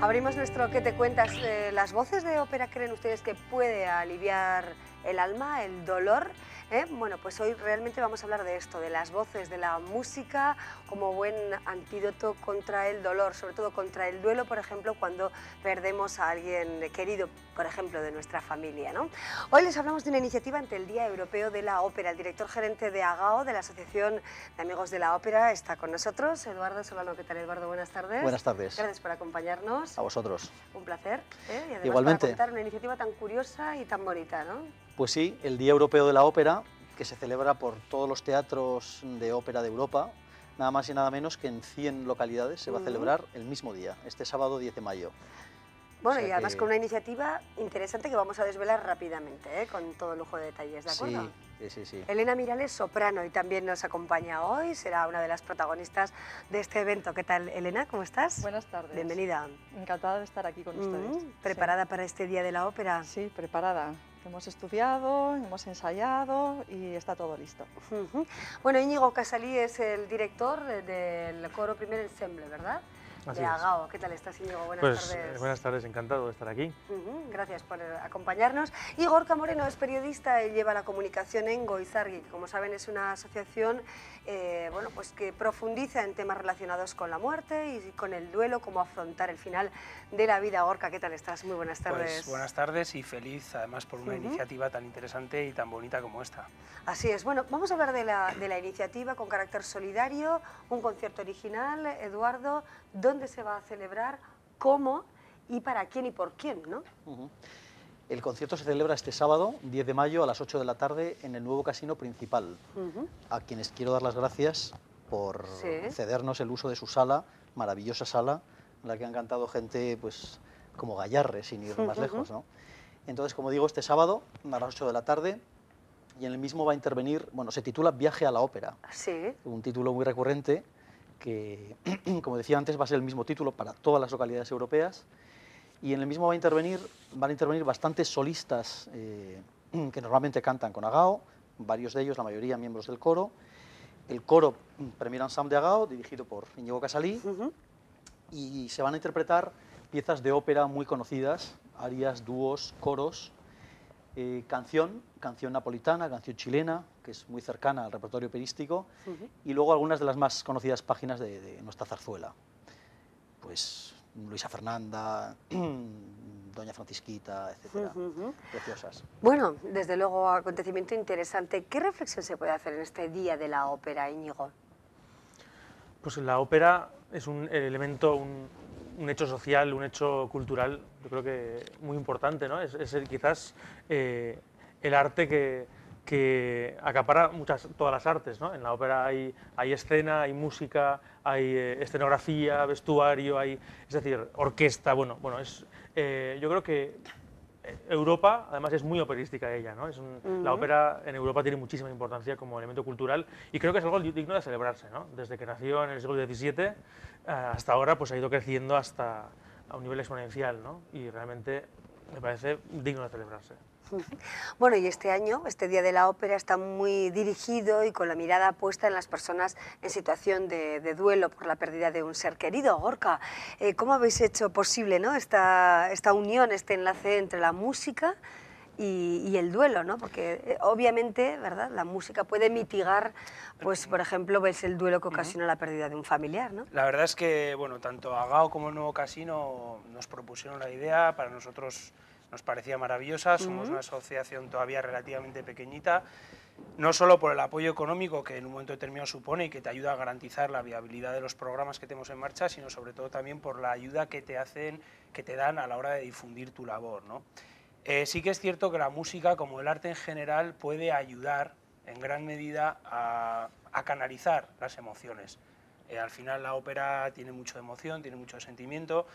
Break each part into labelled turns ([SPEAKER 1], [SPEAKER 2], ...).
[SPEAKER 1] Abrimos nuestro ¿Qué te cuentas? Eh, ¿Las voces de ópera creen ustedes que puede aliviar el alma, el dolor? ¿Eh? Bueno, pues hoy realmente vamos a hablar de esto, de las voces, de la música como buen antídoto contra el dolor, sobre todo contra el duelo, por ejemplo, cuando perdemos a alguien querido, por ejemplo, de nuestra familia. ¿no? Hoy les hablamos de una iniciativa ante el Día Europeo de la Ópera. El director gerente de AGAO, de la Asociación de Amigos de la Ópera, está con nosotros. Eduardo Solano, ¿qué tal, Eduardo? Buenas tardes.
[SPEAKER 2] Buenas tardes.
[SPEAKER 1] Gracias por acompañarnos.
[SPEAKER 2] A vosotros.
[SPEAKER 1] Un placer. ¿eh? Y además
[SPEAKER 2] Igualmente.
[SPEAKER 1] Para contar una iniciativa tan curiosa y tan bonita, ¿no?
[SPEAKER 2] Pues sí, el Día Europeo de la Ópera, que se celebra por todos los teatros de ópera de Europa, nada más y nada menos que en 100 localidades se va a celebrar el mismo día, este sábado 10 de mayo.
[SPEAKER 1] Bueno,
[SPEAKER 2] O sea
[SPEAKER 1] y además
[SPEAKER 2] que-
[SPEAKER 1] con una iniciativa interesante que vamos a desvelar rápidamente, ¿eh? con todo lujo de detalles, ¿de acuerdo?
[SPEAKER 2] Sí, sí, sí, sí.
[SPEAKER 1] Elena Mirales, soprano, y también nos acompaña hoy, será una de las protagonistas de este evento. ¿Qué tal, Elena? ¿Cómo estás?
[SPEAKER 3] Buenas tardes.
[SPEAKER 1] Bienvenida.
[SPEAKER 3] Encantada de estar aquí con ustedes.
[SPEAKER 1] Mm, ¿Preparada para este Día de la Ópera?
[SPEAKER 3] Sí, preparada. Hemos estudiado, hemos ensayado y está todo listo.
[SPEAKER 1] Bueno, Íñigo Casalí es el director de- del coro Primer Ensemble, ¿verdad?
[SPEAKER 4] Así
[SPEAKER 1] de
[SPEAKER 4] es.
[SPEAKER 1] Agao. ¿Qué tal estás, Íñigo? Buenas
[SPEAKER 4] Pues
[SPEAKER 1] tardes.
[SPEAKER 4] eh, buenas tardes, encantado de estar aquí.
[SPEAKER 1] Gracias por eh, acompañarnos. Y Gorka Moreno es periodista y lleva la comunicación en Goizargi, que como saben es una asociación eh, bueno, pues que profundiza en temas relacionados con la muerte y con el duelo, cómo afrontar el final de la vida. Gorka, ¿qué tal estás? Muy buenas tardes.
[SPEAKER 5] Pues buenas tardes y feliz además por una iniciativa tan interesante y tan bonita como esta.
[SPEAKER 1] Así es. Bueno, vamos a hablar de la, de la iniciativa con carácter solidario, un concierto original. Eduardo, ¿dónde se va a celebrar? ¿Cómo? ¿Y para quién y por quién? ¿no?
[SPEAKER 2] Ujú. El concierto se celebra este sábado, 10 de mayo, a las 8 de la tarde, en el nuevo casino principal,
[SPEAKER 1] Ujú.
[SPEAKER 2] a quienes quiero dar las gracias por
[SPEAKER 1] Sí.
[SPEAKER 2] cedernos el uso de su sala, maravillosa sala, en la que han cantado gente pues, como Gallarre, sin ir más
[SPEAKER 1] Ujú.
[SPEAKER 2] lejos. ¿no? Entonces, como digo, este sábado, a las 8 de la tarde, y en el mismo va a intervenir, bueno, se titula Viaje a la ópera,
[SPEAKER 1] Sí.
[SPEAKER 2] un título muy recurrente que, como decía antes, va a ser el mismo título para todas las localidades europeas. Y en el mismo va a intervenir, van a intervenir bastantes solistas eh, que normalmente cantan con Agao, varios de ellos, la mayoría miembros del coro. El coro mm, Premier Ensemble de Agao, dirigido por Íñigo Casalí, y se van a interpretar piezas de ópera muy conocidas, arias, dúos, coros, eh, canción, canción napolitana, canción chilena, que es muy cercana al repertorio operístico, y luego algunas de las más conocidas páginas de, de nuestra zarzuela. Pues Luisa Fernanda, Doña Francisquita, etcétera, preciosas.
[SPEAKER 1] Bueno, desde luego, acontecimiento interesante. ¿Qué reflexión se puede hacer en este Día de la Ópera, Íñigo?
[SPEAKER 4] Pues la ópera es un elemento, un, un hecho social, un hecho cultural, yo creo que muy importante, ¿no? Es, es el- quizás eh, el arte que, que acapara muchas, todas las artes, ¿no? En la ópera hay, hay escena, hay música, hay eh, escenografía, vestuario, hay, es decir, orquesta, bueno, bueno, es, eh, yo creo que Europa, además, es muy operística ella, ¿no? Es un- La
[SPEAKER 1] Ujú.
[SPEAKER 4] ópera en Europa tiene muchísima importancia como elemento cultural y creo que es algo digno de celebrarse, ¿no? Desde que nació en el siglo XVII hasta ahora, pues ha ido creciendo hasta a un nivel exponencial, ¿no? Y realmente me parece digno de celebrarse.
[SPEAKER 1] Bueno, y este año, este Día de la Ópera, está muy dirigido y con la mirada puesta en las personas en situación de, de duelo por la pérdida de un ser querido. Gorka, eh, ¿cómo habéis hecho posible ¿no? esta, esta unión, este enlace entre la música y, y el duelo? ¿no? Porque eh, obviamente, ¿verdad? La música puede mitigar, pues, por ejemplo, ves el duelo que ocasiona la pérdida de un familiar, ¿no?
[SPEAKER 5] La verdad es que bueno, tanto Agao como el nuevo casino nos propusieron la idea, para nosotros nos parecía maravillosa, somos
[SPEAKER 1] Ujú.
[SPEAKER 5] una asociación todavía relativamente pequeñita, no solo por el apoyo económico que en un momento determinado supone y que te ayuda a garantizar la viabilidad de los programas que tenemos en marcha, sino sobre todo también por la ayuda que te hacen, que te dan a la hora de difundir tu labor. ¿no? Eh, sí que es cierto que la música, como el arte en general, puede ayudar en gran medida a, a canalizar las emociones. Eh, al final la ópera tiene mucho emoción, tiene mucho sentimiento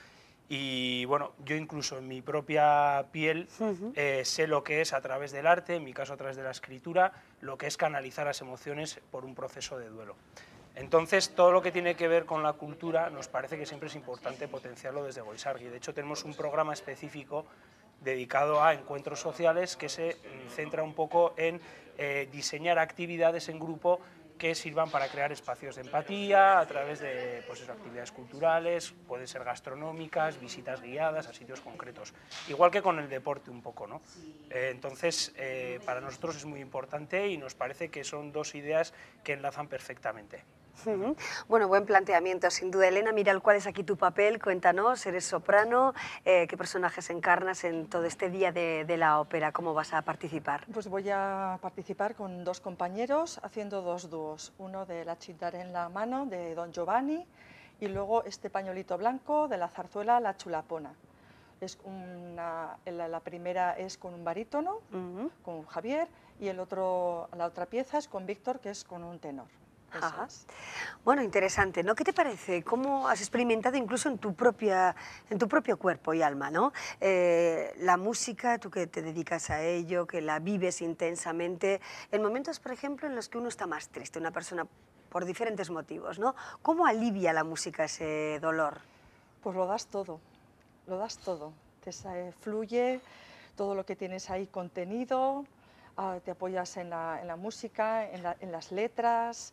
[SPEAKER 5] y bueno, yo incluso en mi propia piel eh, sé lo que es a través del arte, en mi caso a través de la escritura, lo que es canalizar las emociones por un proceso de duelo. Entonces, todo lo que tiene que ver con la cultura nos parece que siempre es importante potenciarlo desde Goisargi. De hecho, tenemos un programa específico dedicado a encuentros sociales que se mm, centra un poco en eh, diseñar actividades en grupo que sirvan para crear espacios de empatía a través de pues eso, actividades culturales, pueden ser gastronómicas, visitas guiadas a sitios concretos. Igual que con el deporte un poco, ¿no? Eh, entonces, eh, para nosotros es muy importante y nos parece que son dos ideas que enlazan perfectamente.
[SPEAKER 1] Bueno, buen planteamiento, sin duda. Elena, mira cuál es aquí tu papel, cuéntanos, eres soprano, eh, qué personajes encarnas en todo este día de, de la ópera, cómo vas a participar.
[SPEAKER 3] Pues voy a participar con dos compañeros haciendo dos dúos, uno de La Chitara en la mano de Don Giovanni y luego este pañolito blanco de la zarzuela La Chulapona. Es una, la, la primera es con un barítono, con Javier, y el otro, la otra pieza es con Víctor, que es con un tenor.
[SPEAKER 1] Ajá. Bueno, interesante, ¿no? ¿Qué te parece? ¿Cómo has experimentado incluso en tu, propia, en tu propio cuerpo y alma, ¿no? Eh, la música, tú que te dedicas a ello, que la vives intensamente, en momentos, por ejemplo, en los que uno está más triste, una persona por diferentes motivos, ¿no? ¿Cómo alivia la música ese dolor?
[SPEAKER 3] Pues lo das todo, lo das todo. Te sa- fluye todo lo que tienes ahí contenido, ah, te apoyas en la, en la música, en, la- en las letras.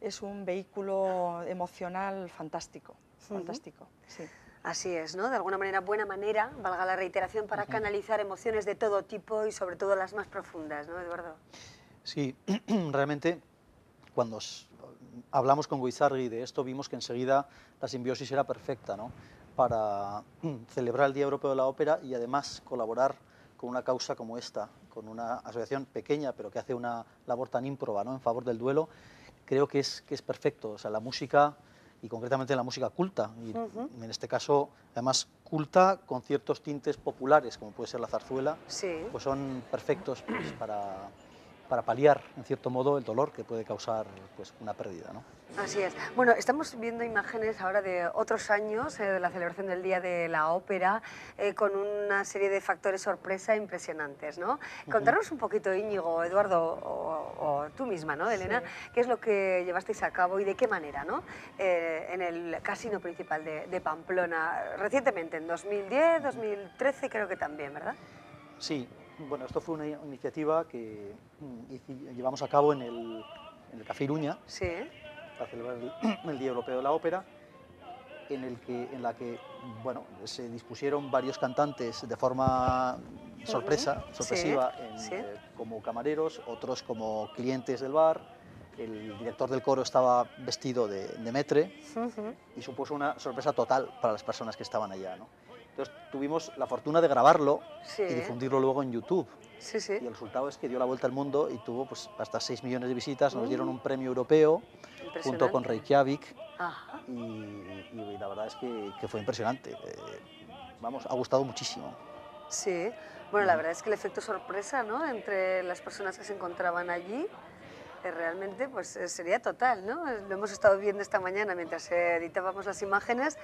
[SPEAKER 3] Es un vehículo emocional fantástico, fantástico. Sí.
[SPEAKER 1] Así es, ¿no? De alguna manera, buena manera, valga la reiteración, para canalizar emociones de todo tipo y sobre todo las más profundas, ¿no, Eduardo?
[SPEAKER 2] Sí, realmente cuando hablamos con Guizarri de esto vimos que enseguida la simbiosis era perfecta ¿no? para celebrar el Día Europeo de la Ópera y además colaborar con una causa como esta, con una asociación pequeña pero que hace una labor tan ímproba ¿no? en favor del duelo, creo que es, que es perfecto. O sea, la música y concretamente la música culta, y
[SPEAKER 1] Ujú.
[SPEAKER 2] en este caso además culta con ciertos tintes populares como puede ser la zarzuela,
[SPEAKER 1] Sí.
[SPEAKER 2] pues son perfectos pues, para, para paliar, en cierto modo, el dolor que puede causar pues, una pérdida. ¿no?
[SPEAKER 1] Así es. Bueno, estamos viendo imágenes ahora de otros años, eh, de la celebración del Día de la Ópera, eh, con una serie de factores sorpresa impresionantes, ¿no? Contarnos un poquito, Íñigo, Eduardo, o, o tú misma, ¿no, Elena? ¿Qué es lo que llevasteis a cabo y de qué manera, ¿no? Eh, en el casino principal de, de Pamplona, recientemente, en 2010, 2013 creo que también, ¿verdad?
[SPEAKER 2] Sí, bueno, esto fue una iniciativa que mm, llevamos a cabo en el, en el Café Iruña
[SPEAKER 1] Sí.
[SPEAKER 2] para celebrar el, el Día Europeo de la Ópera, en, el que, en la que bueno, se dispusieron varios cantantes de forma sorpresa, sorpresiva,
[SPEAKER 1] sí,
[SPEAKER 2] en,
[SPEAKER 1] sí.
[SPEAKER 2] eh, como camareros, otros como clientes del bar. El director del coro estaba vestido de, de metre y supuso una sorpresa total para las personas que estaban allá. ¿no? Entonces tuvimos la fortuna de grabarlo
[SPEAKER 1] Sí.
[SPEAKER 2] y difundirlo luego en YouTube.
[SPEAKER 1] Sí,
[SPEAKER 2] Y el resultado es que dio la vuelta al mundo y tuvo pues, hasta 6 millones de visitas. Nos
[SPEAKER 1] Mm.
[SPEAKER 2] dieron un premio europeo junto con Reykjavik
[SPEAKER 1] Ajá.
[SPEAKER 2] y, y la verdad es que, que fue impresionante. Eh, vamos, ha gustado muchísimo.
[SPEAKER 1] Sí, bueno, la verdad es que el efecto sorpresa, ¿no? Entre las personas que se encontraban allí, eh, realmente, pues eh, sería total, ¿no? Lo hemos estado viendo esta mañana mientras editábamos las imágenes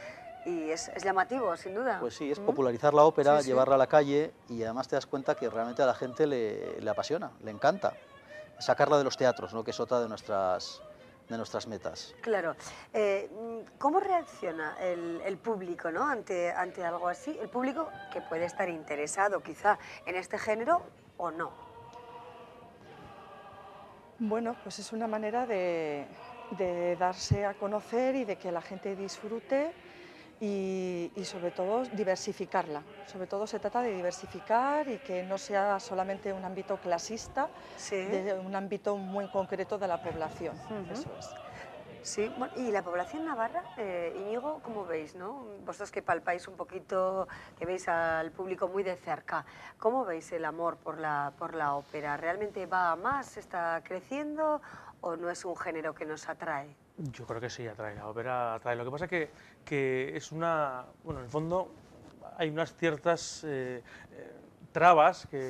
[SPEAKER 1] y es, es llamativo, sin duda.
[SPEAKER 2] Pues sí, es
[SPEAKER 1] ¿Mm?
[SPEAKER 2] popularizar la ópera,
[SPEAKER 1] Sí, sí.
[SPEAKER 2] llevarla a la calle y además te das cuenta que realmente a la gente le, le apasiona, le encanta. Sacarla de los teatros, ¿no? que es otra de nuestras, de nuestras metas.
[SPEAKER 1] Claro. Eh, ¿Cómo reacciona el, el público ¿no? ante, ante algo así? El público que puede estar interesado quizá en este género o no.
[SPEAKER 3] Bueno, pues es una manera de, de darse a conocer y de que la gente disfrute y, y sobre todo diversificarla. Sobre todo se trata de diversificar y que no sea solamente un ámbito clasista,
[SPEAKER 1] Sí.
[SPEAKER 3] de un ámbito muy concreto de la población.
[SPEAKER 1] Ujú.
[SPEAKER 3] Eso es.
[SPEAKER 1] Sí, bueno, y la población navarra, eh, Íñigo, ¿cómo veis? No? Vosotros que palpáis un poquito, que veis al público muy de cerca, ¿cómo veis el amor por la, por la ópera? ¿Realmente va a más, está creciendo o no es un género que nos atrae?
[SPEAKER 4] Yo creo que sí, atrae, la ópera atrae. Lo que pasa es que, que es una, bueno, en el fondo hay unas ciertas eh, eh, trabas, que,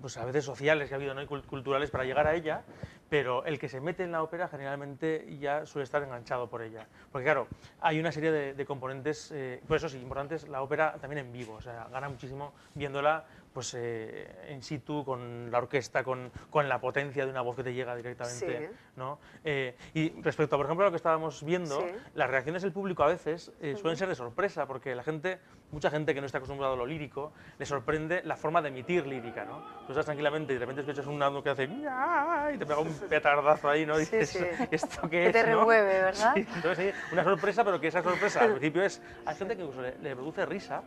[SPEAKER 4] pues a veces sociales que ha habido, ¿no? y cul- culturales para llegar a ella, pero el que se mete en la ópera generalmente ya suele estar enganchado por ella. Porque claro, hay una serie de, de componentes, eh, por eso sí, importantes, la ópera también en vivo, o sea, gana muchísimo viéndola pues eh, in situ, con la orquesta, con, con, la potencia de una voz que te llega directamente. ¿no? Eh, y respecto, por ejemplo, a lo que estábamos viendo, las reacciones del público a veces eh, suelen ser de sorpresa, porque la gente, mucha gente que no está acostumbrada a lo lírico, le sorprende la forma de emitir lírica. ¿no? Tú estás tranquilamente y de repente escuchas un nado que hace y te pega un petardazo ahí, ¿no? Dices, ¿esto qué
[SPEAKER 1] que
[SPEAKER 4] es?
[SPEAKER 1] te remueve, ¿verdad?
[SPEAKER 4] Entonces, una sorpresa, pero que esa sorpresa al principio es, hay gente que incluso le, le produce risa,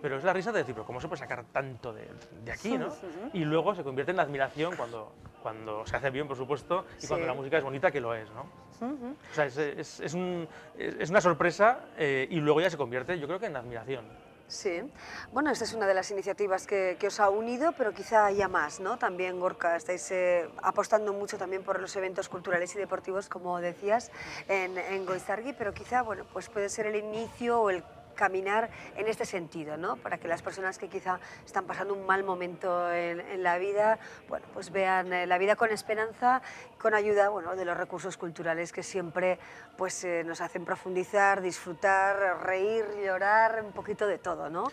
[SPEAKER 4] pero es la risa de decir, pero ¿cómo se puede sacar tanto de, de aquí, no? Y luego se convierte en admiración cuando, cuando se hace bien, por supuesto, y cuando la música es bonita, que lo es, ¿no? O sea, es, es, es, un, es, una sorpresa eh, y luego ya se convierte, yo creo que en admiración.
[SPEAKER 1] Sí, bueno, esta es una de las iniciativas que, que, os ha unido, pero quizá haya más, ¿no? También, Gorka, estáis eh, apostando mucho también por los eventos culturales y deportivos, como decías, en, en Goizargui, pero quizá, bueno, pues puede ser el inicio o el caminar en este sentido, ¿no? para que las personas que quizá están pasando un mal momento en, la vida, bueno, pues vean eh, la vida con esperanza, con ayuda bueno, de los recursos culturales que siempre pues, eh, nos hacen profundizar, disfrutar, reír, llorar, un poquito de todo. ¿no?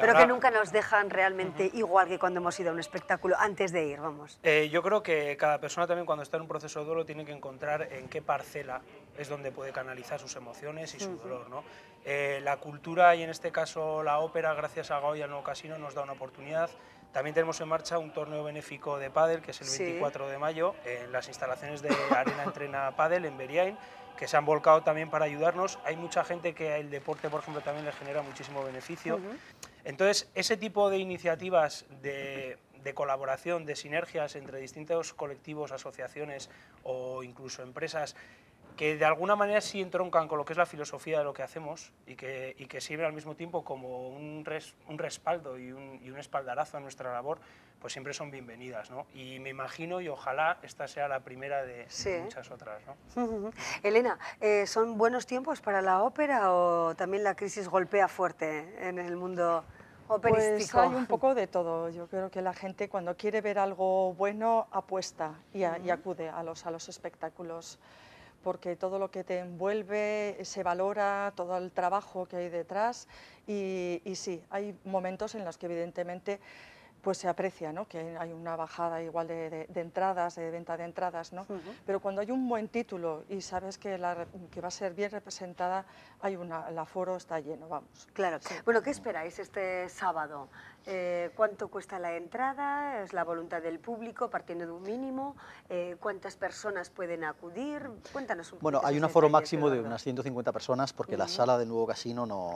[SPEAKER 1] pero que nunca nos dejan realmente igual que cuando hemos ido a un espectáculo antes de ir, vamos.
[SPEAKER 5] Eh, yo creo que cada persona también cuando está en un proceso de duelo tiene que encontrar en qué parcela es donde puede canalizar sus emociones y su dolor. ¿no? Eh, la cultura y en este caso la ópera, gracias a Goya Nuevo Casino, nos da una oportunidad. También tenemos en marcha un torneo benéfico de pádel, que es el 24 de mayo, en las instalaciones de Arena Entrena Pádel en Beriain, que se han volcado también para ayudarnos. Hay mucha gente que el deporte, por ejemplo, también le genera muchísimo beneficio. Entonces, ese tipo de iniciativas de, de, colaboración, de sinergias entre distintos colectivos, asociaciones o incluso empresas que de alguna manera sí entroncan con lo que es la filosofía de lo que hacemos y que, y que sirven al mismo tiempo como un, un respaldo y un, y un, espaldarazo a nuestra labor, pues siempre son bienvenidas. ¿no? Y me imagino y ojalá esta sea la primera de, muchas otras. ¿no?
[SPEAKER 1] Elena, eh, ¿son buenos tiempos para la ópera o también la crisis golpea fuerte en el mundo operístico?
[SPEAKER 3] Pues hay un poco de todo. Yo creo que la gente cuando quiere ver algo bueno apuesta y, y acude a los, a los espectáculos porque todo lo que te envuelve se valora, todo el trabajo que hay detrás. Y, sí, hay momentos en los que evidentemente pues se aprecia ¿no? que hay una bajada igual de, entradas, de venta de entradas, ¿no? pero cuando hay un buen título y sabes que, la, que va a ser bien representada, hay una, el aforo está lleno, vamos.
[SPEAKER 1] Claro. Bueno, ¿qué esperáis este sábado? Eh, ¿Cuánto cuesta la entrada? ¿Es la voluntad del público partiendo de un mínimo? Eh, ¿Cuántas personas pueden acudir? Cuéntanos un
[SPEAKER 2] poco. Bueno, hay un aforo máximo de unas 150 personas porque la sala del nuevo casino no,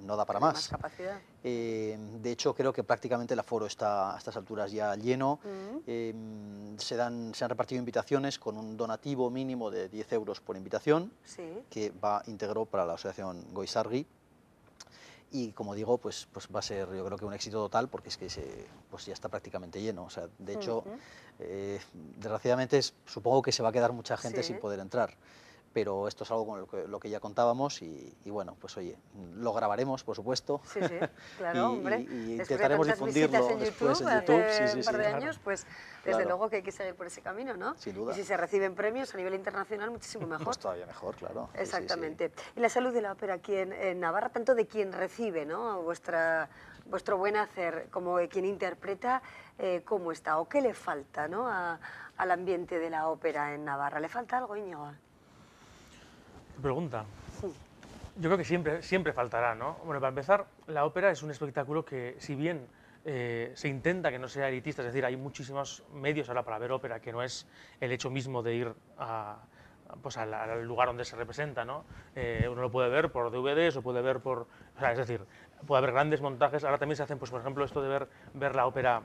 [SPEAKER 2] no da para más.
[SPEAKER 1] capacidad.
[SPEAKER 2] Eh, de hecho, creo que prácticamente el aforo está a estas alturas ya lleno. se, dan, se han repartido invitaciones con un donativo mínimo de 10 euros por invitación, que va íntegro para la asociación Goisargi y como digo, pues, pues va a ser yo creo que un éxito total porque es que se, pues ya está prácticamente lleno. O sea, de hecho, eh, desgraciadamente supongo que se va a quedar mucha gente sin poder entrar pero esto es algo con lo que, lo que ya contábamos y, bueno, pues oye, lo grabaremos, por supuesto.
[SPEAKER 1] Sí, sí, claro,
[SPEAKER 2] y,
[SPEAKER 1] hombre.
[SPEAKER 2] Y, intentaremos difundirlo
[SPEAKER 1] en
[SPEAKER 2] después
[SPEAKER 1] YouTube,
[SPEAKER 2] en YouTube.
[SPEAKER 1] Hace
[SPEAKER 2] sí, sí,
[SPEAKER 1] un par de años, pues desde luego que hay que seguir por ese camino, ¿no?
[SPEAKER 2] Sin duda.
[SPEAKER 1] Y si se reciben premios a nivel internacional, muchísimo mejor.
[SPEAKER 2] Pues todavía mejor, claro.
[SPEAKER 1] Exactamente. Y la salud de la ópera aquí en, en Navarra, tanto de quien recibe, ¿no? Vuestra vuestro buen hacer como quien interpreta, eh, ¿cómo está o qué le falta ¿no? a, al ambiente de la ópera en Navarra? ¿Le falta algo, Íñigo?
[SPEAKER 4] Pregunta. Yo creo que siempre, siempre faltará, ¿no? Bueno, para empezar, la ópera es un espectáculo que, si bien eh, se intenta que no sea elitista, es decir, hay muchísimos medios ahora para ver ópera, que no es el hecho mismo de ir a, pues al, lugar donde se representa, ¿no? Eh, uno lo puede ver por DVDs o puede ver por... O sea, es decir, puede haber grandes montajes, ahora también se hacen, pues por ejemplo, esto de ver, ver la ópera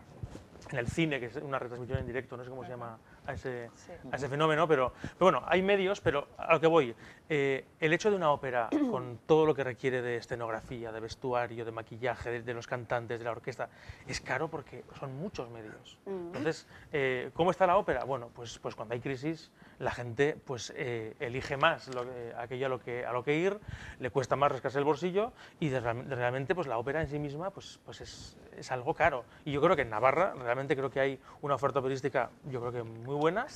[SPEAKER 4] en el cine, que es una retransmisión en directo, no sé cómo se llama a ese, a ese fenómeno, pero, pero, bueno, hay medios, pero a lo que voy, eh, el hecho de una ópera con todo lo que requiere de escenografía, de vestuario, de maquillaje, de, los cantantes, de la orquesta, es caro porque son muchos medios. Entonces, eh, ¿cómo está la ópera? Bueno, pues, pues cuando hay crisis, la gente pues eh, elige más lo que, aquello a lo que, a lo que ir, le cuesta más rascarse el bolsillo y realmente pues la ópera en sí misma pues, pues es, es, algo caro. Y yo creo que en Navarra realmente creo que hay una oferta operística yo creo que muy buena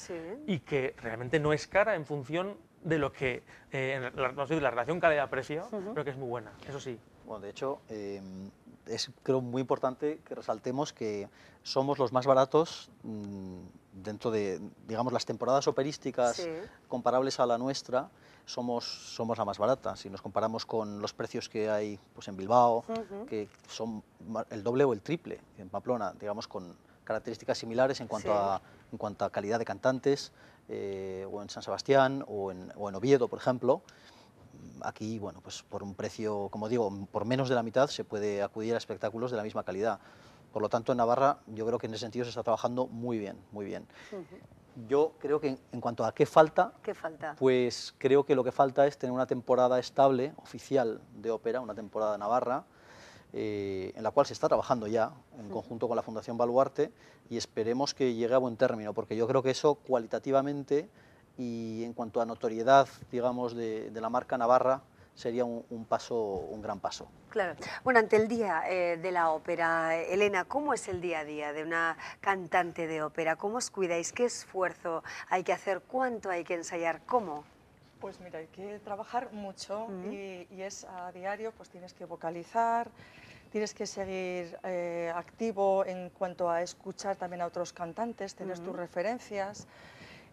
[SPEAKER 4] y que realmente no es cara en función de lo que, eh, la, no sé, de la relación calidad-precio, creo que es muy buena, eso sí.
[SPEAKER 2] Bueno, de hecho, eh, es creo muy importante que resaltemos que somos los más baratos mm, dentro de, digamos, las temporadas operísticas
[SPEAKER 1] Sí.
[SPEAKER 2] comparables a la nuestra, somos, somos la más barata. Si nos comparamos con los precios que hay pues, en Bilbao, que son el doble o el triple en Pamplona, digamos, con características similares en cuanto,
[SPEAKER 1] Sí.
[SPEAKER 2] a, en cuanto a calidad de cantantes, eh, o en San Sebastián o en, o en Oviedo, por ejemplo. Aquí, bueno, pues por un precio, como digo, por menos de la mitad se puede acudir a espectáculos de la misma calidad. Por lo tanto, en Navarra yo creo que en ese sentido se está trabajando muy bien, muy bien. Yo creo que en, en cuanto a qué falta,
[SPEAKER 1] ¿Qué falta?
[SPEAKER 2] pues creo que lo que falta es tener una temporada estable, oficial de ópera, una temporada navarra, eh, en la cual se está trabajando ya en conjunto con la Fundación Baluarte y esperemos que llegue a buen término, porque yo creo que eso cualitativamente y en cuanto a notoriedad, digamos, de, de la marca Navarra, sería un, un paso, un gran paso.
[SPEAKER 1] Claro. Bueno, ante el día eh, de la ópera, Elena, ¿cómo es el día a día de una cantante de ópera? ¿Cómo os cuidáis? ¿Qué esfuerzo hay que hacer? ¿Cuánto hay que ensayar? ¿Cómo?
[SPEAKER 3] Pues mira, hay que trabajar mucho y, y es a diario, pues tienes que vocalizar, tienes que seguir eh, activo en cuanto a escuchar también a otros cantantes, tener tus referencias.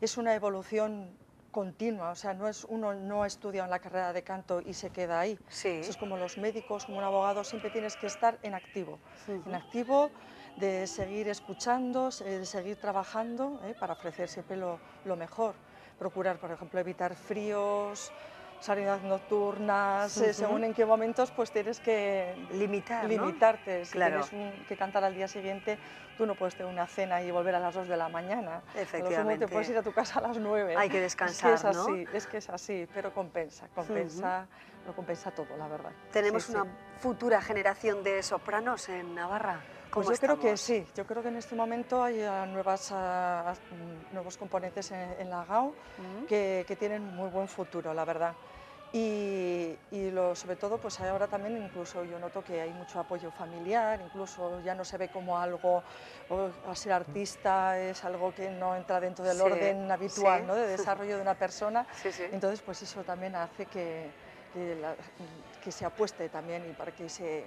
[SPEAKER 3] Es una evolución continua, o sea, no es uno no ha estudiado en la carrera de canto y se queda ahí.
[SPEAKER 1] Sí.
[SPEAKER 3] Eso es como los médicos, como un abogado, siempre tienes que estar en activo, en activo de seguir escuchando, de seguir trabajando ¿eh? para ofrecer siempre lo, lo mejor. Procurar, por ejemplo, evitar fríos, salidas nocturnas, eh, según en qué momentos pues tienes que
[SPEAKER 1] Limitar, ¿no?
[SPEAKER 3] limitarte. Si
[SPEAKER 1] Claro.
[SPEAKER 3] tienes un- que cantar al día siguiente, tú no puedes tener una cena y volver a las 2 de la mañana. A lo sumo
[SPEAKER 1] Efectivamente.
[SPEAKER 3] te puedes ir a tu casa a las 9.
[SPEAKER 1] Hay que
[SPEAKER 3] Es
[SPEAKER 1] descansar,
[SPEAKER 3] que es
[SPEAKER 1] ¿no?
[SPEAKER 3] así, es que es así, pero compensa, compensa, lo compensa todo, la verdad.
[SPEAKER 1] ¿Tenemos
[SPEAKER 3] sí.
[SPEAKER 1] una futura generación de sopranos en Navarra?
[SPEAKER 3] Pues
[SPEAKER 1] ¿Cómo
[SPEAKER 3] yo creo que sí, yo creo que en este momento hay ah, nuevas, ah, nuevos componentes en, en la
[SPEAKER 1] Ujú.
[SPEAKER 3] que, que tienen muy buen futuro, la verdad. Y, y lo, sobre todo, pues ahora también incluso yo noto que hay mucho apoyo familiar, incluso ya no se ve como algo, o a ser artista es algo que no entra dentro del
[SPEAKER 1] Sí,
[SPEAKER 3] orden habitual
[SPEAKER 1] sí.
[SPEAKER 3] ¿no? de desarrollo de una persona.
[SPEAKER 1] Sí.
[SPEAKER 3] Entonces, pues eso también hace que, que, la- que se apueste también y para que se,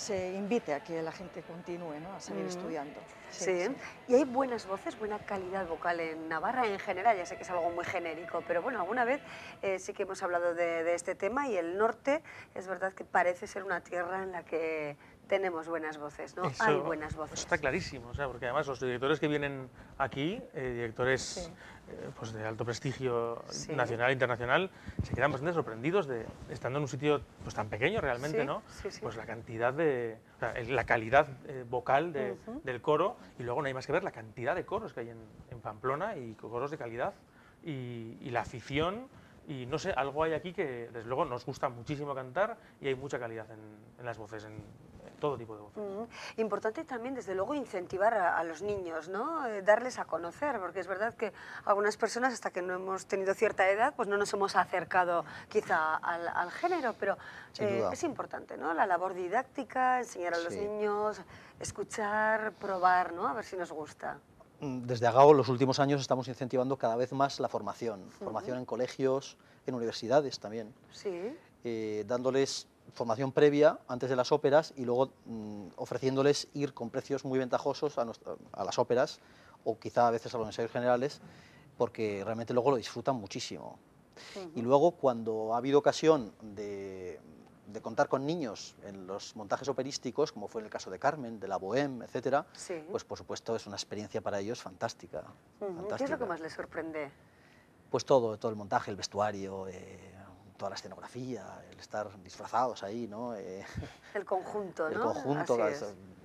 [SPEAKER 3] se invite a que la gente continúe ¿no? a seguir
[SPEAKER 1] Mm.
[SPEAKER 3] estudiando.
[SPEAKER 1] Sí, y hay buenas voces, buena calidad vocal en Navarra en general, ya sé que es algo muy genérico, pero bueno, alguna vez eh, sí que hemos hablado de, de este tema y el norte es verdad que parece ser una tierra en la que tenemos buenas voces, ¿no?
[SPEAKER 4] Eso-
[SPEAKER 1] hay buenas
[SPEAKER 4] eso
[SPEAKER 1] voces.
[SPEAKER 4] está clarísimo, o sea, porque además los directores que vienen aquí, eh, directores
[SPEAKER 3] Sí.
[SPEAKER 4] Eh, pues de alto prestigio
[SPEAKER 1] Sí.
[SPEAKER 4] nacional e internacional, se quedan bastante sorprendidos de estando en un sitio pues tan pequeño realmente,
[SPEAKER 1] Sí,
[SPEAKER 4] ¿no?
[SPEAKER 1] sí.
[SPEAKER 4] Pues la cantidad de, o sea, el- la calidad eh, vocal de- del coro y luego no hay más que ver la cantidad de coros que hay en, en Pamplona y coros de calidad y, y la afición y no sé, algo hay aquí que desde luego nos gusta muchísimo cantar y hay mucha calidad en, en las voces, en todo tipo de voces.
[SPEAKER 1] Importante también, desde luego, incentivar a, a los niños, ¿no? Eh, darles a conocer, porque es verdad que algunas personas, hasta que no hemos tenido cierta edad, pues no nos hemos acercado quizá al, al género, pero eh, es importante, ¿no? La labor didáctica, enseñar a los niños, escuchar, probar, ¿no? A ver si nos gusta.
[SPEAKER 2] Mm, Desde AGAO, los últimos años estamos incentivando cada vez más la formación, formación en colegios, en universidades también,
[SPEAKER 1] Sí.
[SPEAKER 2] eh, dándoles formación previa antes de las óperas y luego mm, ofreciéndoles ir con precios muy ventajosos a, nuestra- a las óperas o quizá a veces a los ensayos generales, porque realmente luego lo disfrutan muchísimo. Y luego, cuando ha habido ocasión de, de contar con niños en los montajes operísticos, como fue en el caso de Carmen, de la Bohème, etcétera,
[SPEAKER 1] Sí.
[SPEAKER 2] pues por supuesto es una experiencia para ellos fantástica.
[SPEAKER 1] Ujú. ¿Qué es lo
[SPEAKER 2] fantástica.
[SPEAKER 1] que más les sorprende?
[SPEAKER 2] Pues todo, todo el montaje, el vestuario, eh, toda la escenografía, el estar disfrazados ahí, ¿no? Eh,
[SPEAKER 1] El conjunto,
[SPEAKER 2] el
[SPEAKER 1] ¿no?
[SPEAKER 2] conjunto,
[SPEAKER 1] Así
[SPEAKER 2] la,
[SPEAKER 1] es.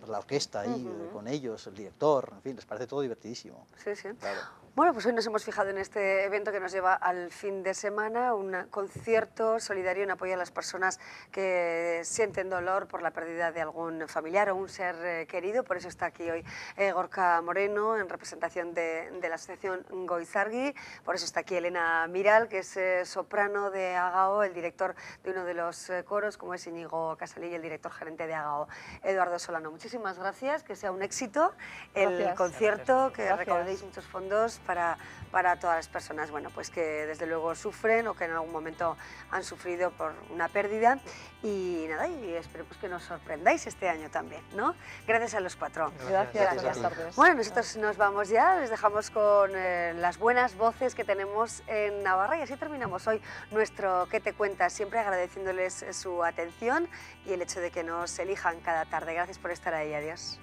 [SPEAKER 2] la orquesta ahí con ellos, el director, en fin, les parece todo divertidísimo.
[SPEAKER 1] Sí, sí.
[SPEAKER 2] Claro.
[SPEAKER 1] Bueno, pues hoy nos hemos fijado en este evento que nos lleva al fin de semana, un concierto solidario en apoyo a las personas que sienten dolor por la pérdida de algún familiar o un ser eh, querido. Por eso está aquí hoy eh, Gorka Moreno en representación de, de la asociación Goizargui. Por eso está aquí Elena Miral, que es eh, soprano de Agao, el director de uno de los coros, como es Íñigo Casalí, el director gerente de Agao, Eduardo Solano. Muchísimas gracias, que sea un éxito el
[SPEAKER 3] Gracias.
[SPEAKER 1] concierto, que recaudéis muchos fondos para, para todas las personas, bueno, pues que desde luego sufren o que en algún momento han sufrido por una pérdida y nada, y espero pues que nos sorprendáis este año también, ¿no? Gracias a los cuatro.
[SPEAKER 3] Gracias,
[SPEAKER 2] Gracias ti.
[SPEAKER 3] tardes.
[SPEAKER 1] Bueno, nosotros nos vamos ya, les dejamos con eh, las buenas voces que tenemos en Navarra y así terminamos hoy nuestro ¿Qué te cuentas? Siempre agradeciéndoles su atención y el hecho de que nos elijan cada tarde. Gracias por estar ahí, adiós.